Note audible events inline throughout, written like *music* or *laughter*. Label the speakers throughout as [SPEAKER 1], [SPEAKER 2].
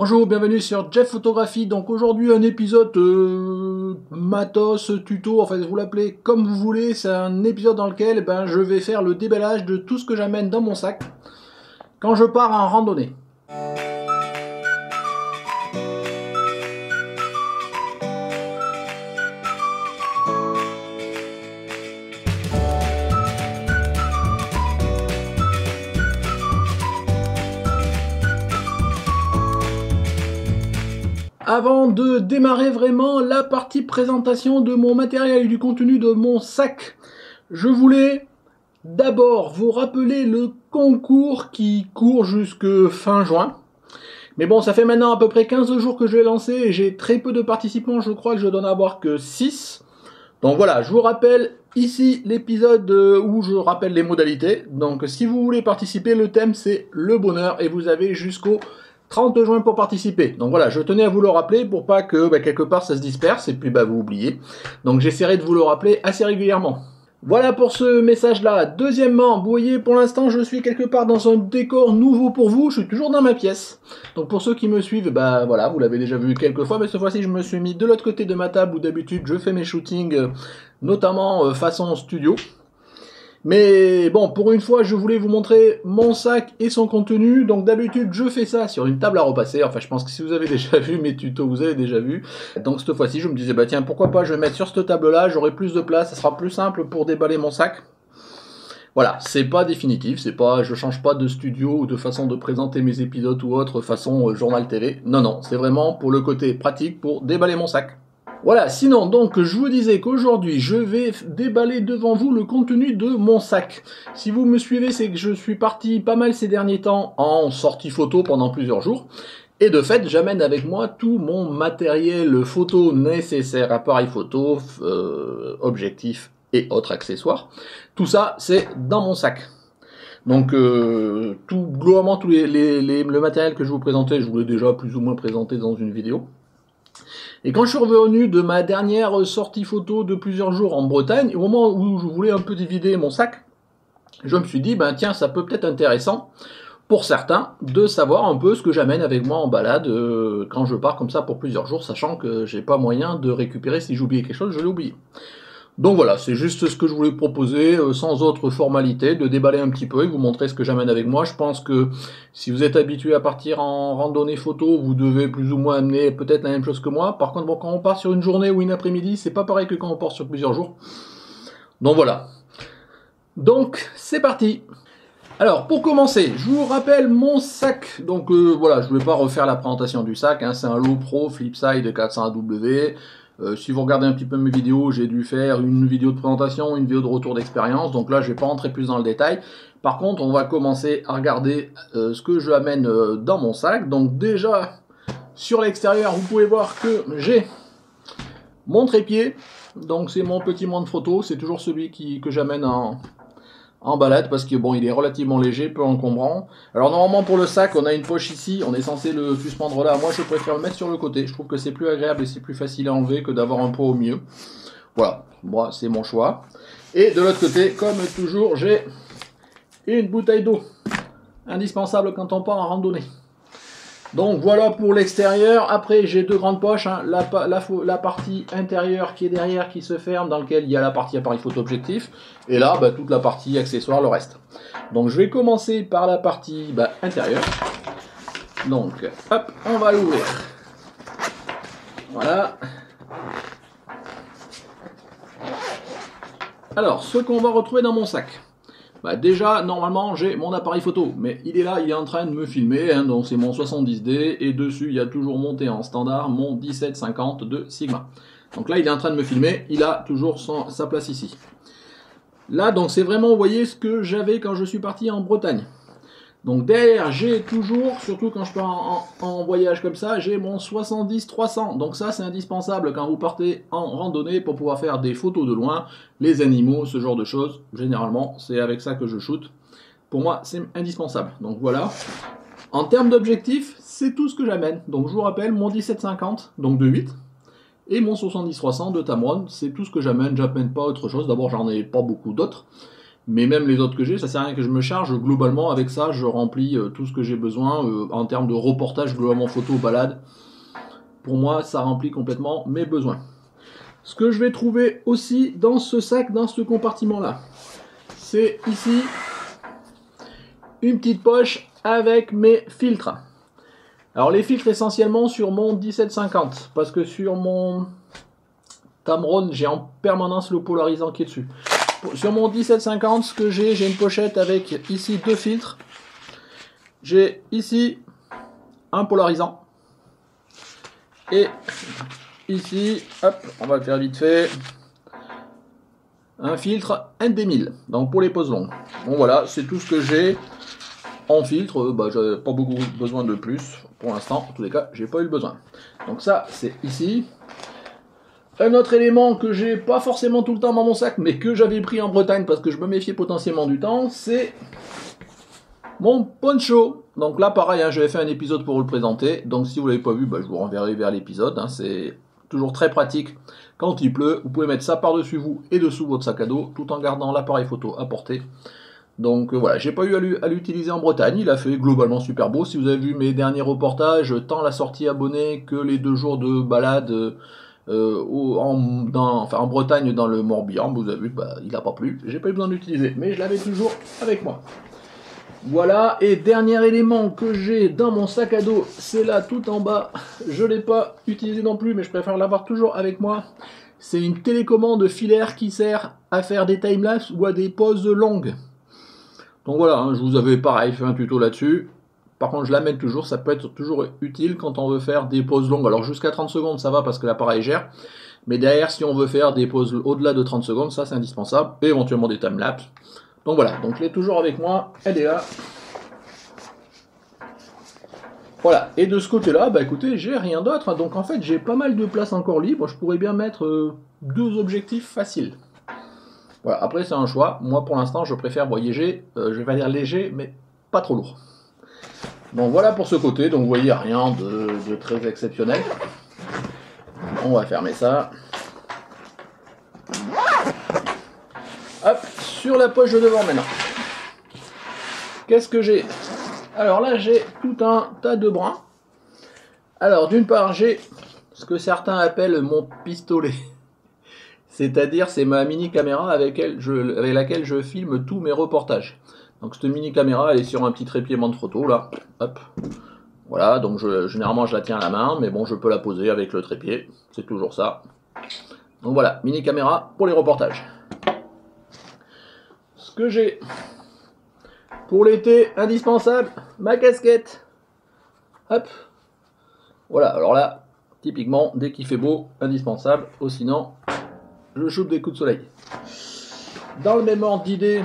[SPEAKER 1] Bonjour, bienvenue sur Jeff Photographie. Donc aujourd'hui un épisode euh, matos, tuto, enfin vous l'appelez comme vous voulez. C'est un épisode dans lequel eh ben, je vais faire le déballage de tout ce que j'amène dans mon sac quand je pars en randonnée. Avant de démarrer vraiment la partie présentation de mon matériel et du contenu de mon sac, je voulais d'abord vous rappeler le concours qui court jusque fin juin. Mais bon, ça fait maintenant à peu près 15 jours que je l'ai lancé et j'ai très peu de participants, je crois que je dois en avoir que 6. Donc voilà, je vous rappelle ici l'épisode où je rappelle les modalités. Donc si vous voulez participer, le thème c'est le bonheur et vous avez jusqu'au 30 juin pour participer. Donc voilà, je tenais à vous le rappeler pour pas que bah, quelque part ça se disperse et puis bah, vous oubliez. Donc j'essaierai de vous le rappeler assez régulièrement. Voilà pour ce message-là. Deuxièmement, vous voyez, pour l'instant, je suis quelque part dans un décor nouveau pour vous. Je suis toujours dans ma pièce. Donc pour ceux qui me suivent, bah voilà, vous l'avez déjà vu quelques fois, mais cette fois-ci, je me suis mis de l'autre côté de ma table où d'habitude je fais mes shootings, euh, notamment euh, façon studio. Mais bon, pour une fois, je voulais vous montrer mon sac et son contenu. Donc d'habitude, je fais ça sur une table à repasser. Enfin, je pense que si vous avez déjà *laughs* vu mes tutos, vous avez déjà vu. Donc cette fois-ci, je me disais, bah tiens, pourquoi pas, je vais mettre sur cette table-là, j'aurai plus de place, ça sera plus simple pour déballer mon sac. Voilà, c'est pas définitif, c'est pas, je change pas de studio ou de façon de présenter mes épisodes ou autre façon euh, journal télé. Non, non, c'est vraiment pour le côté pratique pour déballer mon sac. Voilà, sinon donc je vous disais qu'aujourd'hui je vais déballer devant vous le contenu de mon sac. Si vous me suivez, c'est que je suis parti pas mal ces derniers temps en sortie photo pendant plusieurs jours. Et de fait, j'amène avec moi tout mon matériel photo nécessaire, appareil photo, euh, objectif et autres accessoires. Tout ça, c'est dans mon sac. Donc euh, tout globalement tout les, le matériel que je vous présentais, je vous l'ai déjà plus ou moins présenté dans une vidéo. Et quand je suis revenu de ma dernière sortie photo de plusieurs jours en Bretagne, au moment où je voulais un peu divider mon sac, je me suis dit, ben tiens, ça peut peut-être intéressant pour certains de savoir un peu ce que j'amène avec moi en balade euh, quand je pars comme ça pour plusieurs jours, sachant que j'ai pas moyen de récupérer si j'oubliais quelque chose, je l'ai oublié. Donc voilà, c'est juste ce que je voulais proposer, euh, sans autre formalité, de déballer un petit peu et vous montrer ce que j'amène avec moi. Je pense que si vous êtes habitué à partir en randonnée photo, vous devez plus ou moins amener peut-être la même chose que moi. Par contre, bon, quand on part sur une journée ou une après-midi, c'est pas pareil que quand on part sur plusieurs jours. Donc voilà. Donc, c'est parti alors, pour commencer, je vous rappelle mon sac. Donc euh, voilà, je ne vais pas refaire la présentation du sac. Hein. C'est un Low Pro Flipside 400W. Euh, si vous regardez un petit peu mes vidéos, j'ai dû faire une vidéo de présentation, une vidéo de retour d'expérience. Donc là, je vais pas rentrer plus dans le détail. Par contre, on va commencer à regarder euh, ce que je amène euh, dans mon sac. Donc déjà, sur l'extérieur, vous pouvez voir que j'ai mon trépied. Donc c'est mon petit de photo. C'est toujours celui que j'amène en, en balade parce que bon il est relativement léger, peu encombrant. Alors normalement pour le sac on a une poche ici, on est censé le suspendre là. Moi je préfère le mettre sur le côté, je trouve que c'est plus agréable et c'est plus facile à enlever que d'avoir un pot au milieu. Voilà, moi c'est mon choix. Et de l'autre côté, comme toujours, j'ai une bouteille d'eau. Indispensable quand on part en randonnée. Donc voilà pour l'extérieur. Après, j'ai deux grandes poches. Hein. La, partie intérieure qui est derrière, qui se ferme, dans laquelle il y a la partie appareil photo objectif. Et là, bah, toute la partie accessoire, le reste. Donc je vais commencer par la partie bah, intérieure. Donc, hop, on va l'ouvrir. Voilà. Alors, ce qu'on va retrouver dans mon sac. Bah déjà, normalement, j'ai mon appareil photo, mais il est là, il est en train de me filmer, hein, donc c'est mon 70D, et dessus, il y a toujours monté en standard mon 1750 de Sigma. Donc là, il est en train de me filmer, il a toujours sa place ici. Là, donc c'est vraiment, vous voyez, ce que j'avais quand je suis parti en Bretagne. Donc derrière, j'ai toujours, surtout quand je pars en, voyage comme ça, j'ai mon 70-300. Donc ça, c'est indispensable quand vous partez en randonnée pour pouvoir faire des photos de loin, les animaux, ce genre de choses. Généralement, c'est avec ça que je shoot. Pour moi, c'est indispensable. Donc voilà. En termes d'objectifs, c'est tout ce que j'amène. Donc je vous rappelle, mon 1750, donc de 8, et mon 70-300 de Tamron, c'est tout ce que j'amène. J'amène pas autre chose. D'abord, j'en ai pas beaucoup d'autres. Mais même les autres que j'ai, ça sert à rien que je me charge. Globalement, avec ça, je remplis euh, tout ce que j'ai besoin euh, en termes de reportage, globalement photo, balade. Pour moi, ça remplit complètement mes besoins. Ce que je vais trouver aussi dans ce sac, dans ce compartiment-là, c'est ici une petite poche avec mes filtres. Alors les filtres essentiellement sur mon 1750, parce que sur mon Tamron, j'ai en permanence le polarisant qui est dessus. Sur mon 1750, ce que j'ai, j'ai une pochette avec ici deux filtres. J'ai ici un polarisant. Et ici, hop, on va le faire vite fait. Un filtre ND1000, donc pour les poses longues. Bon voilà, c'est tout ce que j'ai en filtre. Bah, j'avais pas beaucoup besoin de plus pour l'instant. En tous les cas, j'ai pas eu besoin. Donc ça, c'est ici. Un autre élément que j'ai pas forcément tout le temps dans mon sac, mais que j'avais pris en Bretagne parce que je me méfiais potentiellement du temps, c'est mon poncho. Donc là, pareil, hein, j'avais fait un épisode pour vous le présenter. Donc si vous l'avez pas vu, bah, je vous renverrai vers l'épisode. Hein. c'est toujours très pratique. Quand il pleut, vous pouvez mettre ça par-dessus vous et dessous votre sac à dos, tout en gardant l'appareil photo à portée. Donc euh, voilà, j'ai pas eu à l'utiliser en Bretagne, il a fait globalement super beau. Si vous avez vu mes derniers reportages, tant la sortie abonnée que les deux jours de balade euh, en, Bretagne dans le Morbihan, vous avez vu, bah, il n'a pas plu, j'ai pas eu besoin d'utiliser, mais je l'avais toujours avec moi. Voilà, et dernier élément que j'ai dans mon sac à dos, c'est là tout en bas, je l'ai pas utilisé non plus, mais je préfère l'avoir toujours avec moi. C'est une télécommande filaire qui sert à faire des timelapses ou à des pauses longues. Donc voilà, hein, je vous avais pareil fait un tuto là-dessus. Par contre, je l'amène toujours, ça peut être toujours utile quand on veut faire des pauses longues. Alors jusqu'à 30 secondes, ça va parce que l'appareil gère. Mais derrière, si on veut faire des pauses au-delà de 30 secondes, ça c'est indispensable. Et éventuellement des timelapses. Donc voilà, donc je l'ai toujours avec moi, elle est là. Voilà, et de ce côté-là, bah écoutez, j'ai rien d'autre. Donc en fait, j'ai pas mal de place encore libre. Je pourrais bien mettre euh, deux objectifs faciles. Voilà, après c'est un choix. Moi pour l'instant, je préfère voyager, euh, je vais pas dire léger, mais pas trop lourd. Donc voilà pour ce côté, donc vous voyez rien de, très exceptionnel. On va fermer ça. Hop, sur la poche de devant maintenant. Qu'est-ce que j'ai? Alors là j'ai tout un tas de brins. Alors d'une part j'ai ce que certains appellent mon pistolet. C'est-à-dire c'est ma mini caméra avec, avec laquelle je filme tous mes reportages. Donc cette mini caméra, elle est sur un petit trépied photo là. Hop. Voilà, donc généralement je la tiens à la main, mais bon, je peux la poser avec le trépied. C'est toujours ça. Donc voilà, mini caméra pour les reportages. Ce que j'ai pour l'été, indispensable, ma casquette. Hop. Voilà, alors là, typiquement, dès qu'il fait beau, indispensable. Ou sinon, je choupe des coups de soleil. Dans le même ordre d'idée,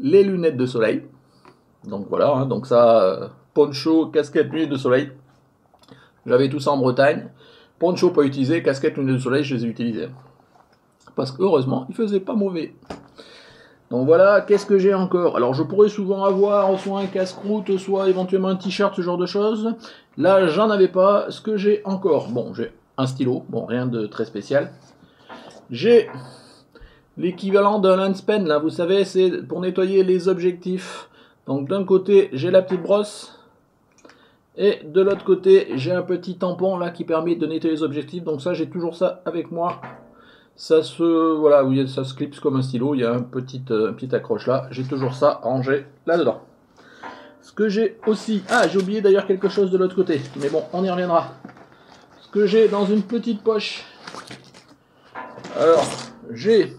[SPEAKER 1] les lunettes de soleil. Donc voilà, hein, donc ça, euh, poncho, casquette, lunettes de soleil. J'avais tout ça en Bretagne. Poncho pas utilisé, casquette, lunettes de soleil, je les ai utilisés. Parce que heureusement, il faisait pas mauvais. Donc voilà, qu'est-ce que j'ai encore? Alors je pourrais souvent avoir soit un casse-croûte, soit éventuellement un t-shirt, ce genre de choses. Là, j'en avais pas. Ce que j'ai encore, bon, j'ai un stylo, bon, rien de très spécial. J'ai l'équivalent d'un lens pen, là, vous savez, c'est pour nettoyer les objectifs. Donc d'un côté, j'ai la petite brosse. Et de l'autre côté, j'ai un petit tampon là qui permet de nettoyer les objectifs. Donc ça, j'ai toujours ça avec moi. Ça se, voilà, ça se clipse comme un stylo. Il y a un petit, euh, petite accroche là. J'ai toujours ça rangé là-dedans. Ce que j'ai aussi... Ah, j'ai oublié d'ailleurs quelque chose de l'autre côté. Mais bon, on y reviendra. Ce que j'ai dans une petite poche. Alors, j'ai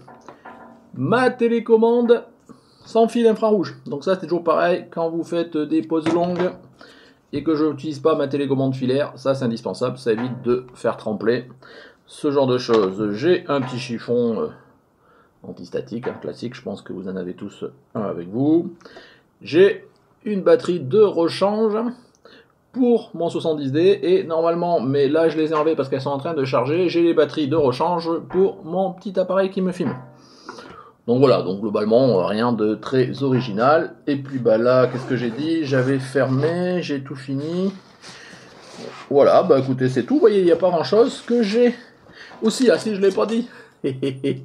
[SPEAKER 1] ma télécommande sans fil infrarouge. Donc ça c'est toujours pareil, quand vous faites des pauses longues et que je n'utilise pas ma télécommande filaire, ça c'est indispensable, ça évite de faire trembler ce genre de choses. J'ai un petit chiffon euh, antistatique, un classique, je pense que vous en avez tous un avec vous. J'ai une batterie de rechange pour mon 70D et normalement, mais là je les ai enlevées parce qu'elles sont en train de charger, j'ai les batteries de rechange pour mon petit appareil qui me filme. Donc voilà, donc globalement, rien de très original. Et puis bah là, qu'est-ce que j'ai dit? J'avais fermé, j'ai tout fini. Voilà, bah écoutez, c'est tout. Vous voyez, il n'y a pas grand-chose. que j'ai aussi, ah si je ne l'ai pas dit, *laughs*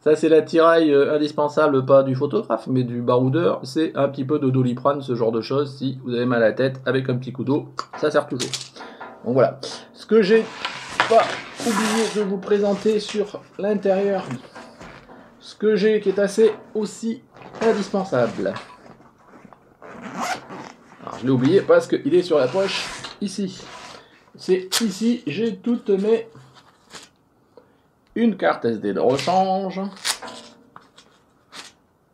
[SPEAKER 1] Ça, c'est l'attirail euh, indispensable, pas du photographe, mais du baroudeur. C'est un petit peu de doliprane, ce genre de choses. Si vous avez mal à la tête, avec un petit coup d'eau, ça sert toujours. Donc voilà. Ce que j'ai pas oublié de vous présenter sur l'intérieur, ce que j'ai qui est assez aussi indispensable. Alors, je l'ai oublié parce qu'il est sur la poche ici. C'est ici, j'ai toutes mes une carte SD de rechange,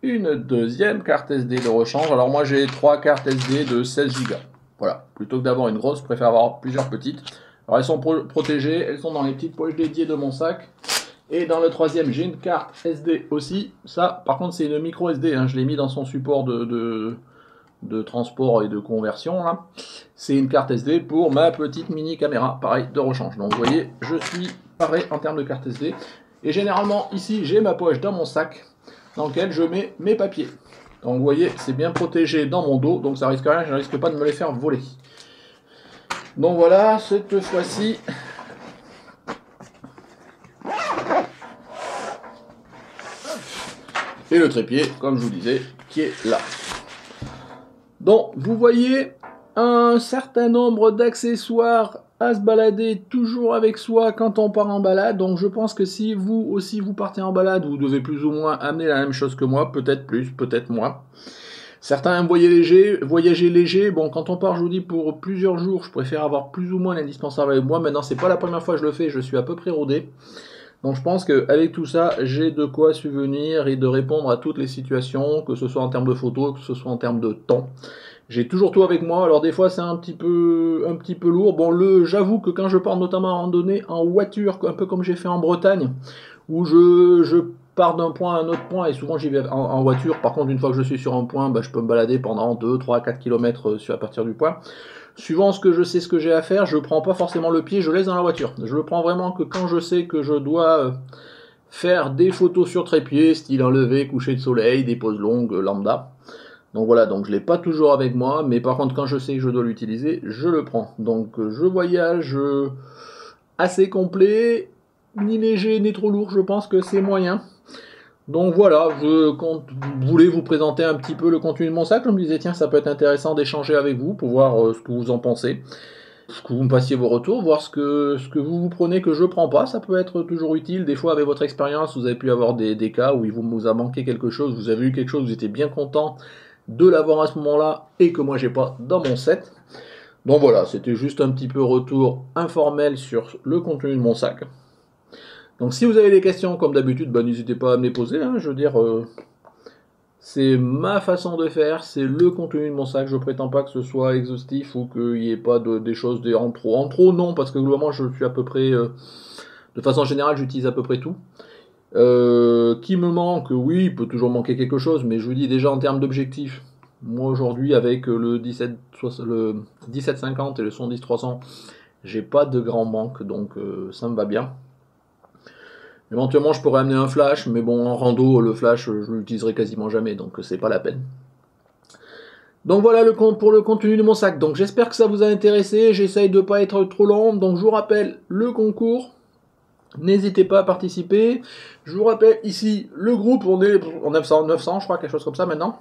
[SPEAKER 1] une deuxième carte SD de rechange. Alors moi j'ai trois cartes SD de 16 Go. Voilà, plutôt que d'avoir une grosse, je préfère avoir plusieurs petites. Alors elles sont protégées, elles sont dans les petites poches dédiées de mon sac. Et dans le troisième, j'ai une carte SD aussi. Ça, par contre, c'est une micro SD. Hein. Je l'ai mis dans son support de, de, transport et de conversion. C'est une carte SD pour ma petite mini caméra, pareil, de rechange. Donc vous voyez, je suis pareil en termes de carte SD. Et généralement, ici, j'ai ma poche dans mon sac dans lequel je mets mes papiers. Donc vous voyez, c'est bien protégé dans mon dos, donc ça risque rien, je ne risque pas de me les faire voler. Donc voilà, cette fois-ci, et le trépied, comme je vous disais, qui est là. Donc, vous voyez un certain nombre d'accessoires à se balader toujours avec soi quand on part en balade. Donc, je pense que si vous aussi vous partez en balade, vous devez plus ou moins amener la même chose que moi, peut-être plus, peut-être moins. Certains aiment voyager léger, voyager léger. Bon, quand on part, je vous dis, pour plusieurs jours, je préfère avoir plus ou moins l'indispensable avec moi. Maintenant, c'est pas la première fois que je le fais, je suis à peu près rodé. Donc je pense qu'avec tout ça, j'ai de quoi subvenir et de répondre à toutes les situations, que ce soit en termes de photos, que ce soit en termes de temps. J'ai toujours tout avec moi, alors des fois c'est un petit peu lourd. Bon le j'avoue que quand je pars notamment en randonnée en voiture, un peu comme j'ai fait en Bretagne, où je, je pars d'un point à un autre point et souvent j'y vais en, voiture. Par contre une fois que je suis sur un point, bah, je peux me balader pendant 2, 3, 4 km sur, à partir du point suivant ce que je sais ce que j'ai à faire, je prends pas forcément le pied, je laisse dans la voiture. Je le prends vraiment que quand je sais que je dois euh, faire des photos sur trépied, style enlevé, coucher de soleil, des poses longues, lambda. Donc voilà, donc je l'ai pas toujours avec moi, mais par contre quand je sais que je dois l'utiliser, je le prends. Donc euh, je voyage euh, assez complet, ni léger ni trop lourd, je pense que c'est moyen. Donc voilà, je voulais vous présenter un petit peu le contenu de mon sac. Je me disais, tiens, ça peut être intéressant d'échanger avec vous pour voir euh, ce que vous en pensez, ce que vous me passiez vos retours, voir ce que, ce que vous vous prenez que je prends pas. Ça peut être toujours utile. Des fois, avec votre expérience, vous avez pu avoir des, des cas où il vous, a manqué quelque chose, vous avez eu quelque chose, vous étiez bien content de l'avoir à ce moment-là et que moi j'ai pas dans mon set. Donc voilà, c'était juste un petit peu retour informel sur le contenu de mon sac. Donc si vous avez des questions, comme d'habitude, bah, n'hésitez pas à me les poser. Hein. je veux dire, euh, c'est ma façon de faire, c'est le contenu de mon sac. Je prétends pas que ce soit exhaustif ou qu'il n'y ait pas des choses en trop. En trop, non, parce que globalement, je suis à peu près... Euh, de façon générale, j'utilise à peu près tout. Euh, qui me manque, oui, il peut toujours manquer quelque chose, mais je vous dis déjà en termes d'objectifs, moi aujourd'hui avec le, 17, le 1750 et le 11300, j'ai pas de grand manque, donc ça me va bien. Éventuellement, je pourrais amener un flash, mais bon, en rando, le flash, je l'utiliserai quasiment jamais, donc c'est pas la peine. Donc voilà le pour le contenu de mon sac. Donc j'espère que ça vous a intéressé. J'essaye de pas être trop long. Donc je vous rappelle le concours. N'hésitez pas à participer. Je vous rappelle ici le groupe. On est en 900, 900, je crois, quelque chose comme ça maintenant.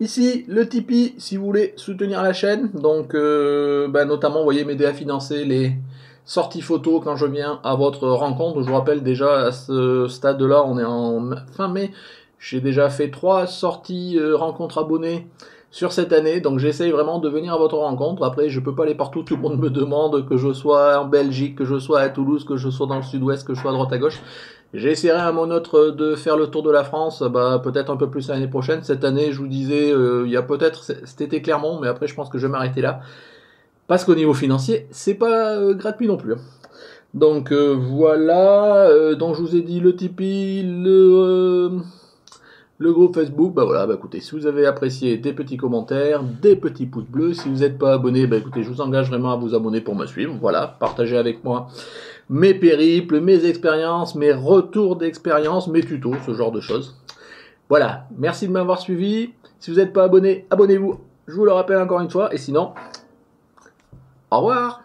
[SPEAKER 1] Ici le Tipeee si vous voulez soutenir la chaîne. Donc euh, bah, notamment, vous voyez, m'aider à financer les, sortie photo quand je viens à votre rencontre. Je vous rappelle déjà à ce stade-là, on est en fin mai. J'ai déjà fait trois sorties euh, rencontres abonnés sur cette année, donc j'essaye vraiment de venir à votre rencontre. Après, je peux pas aller partout, tout le monde me demande que je sois en Belgique, que je sois à Toulouse, que je sois dans le sud-ouest, que je sois à droite à gauche. J'essaierai à mon autre de faire le tour de la France, bah, peut-être un peu plus l'année prochaine. Cette année, je vous disais, euh, il y a peut-être cet été Clermont, mais après je pense que je vais m'arrêter là. Parce qu'au niveau financier, c'est pas euh, gratuit non plus. Hein. Donc euh, voilà, euh, donc je vous ai dit le Tipeee, le, groupe Facebook, bah voilà, bah écoutez, si vous avez apprécié, des petits commentaires, des petits pouces bleus, si vous n'êtes pas abonné, bah écoutez, je vous engage vraiment à vous abonner pour me suivre, voilà, partagez avec moi mes périples, mes expériences, mes retours d'expérience, mes tutos, ce genre de choses. Voilà, merci de m'avoir suivi, si vous n'êtes pas abonné, abonnez-vous, je vous le rappelle encore une fois, et sinon, au revoir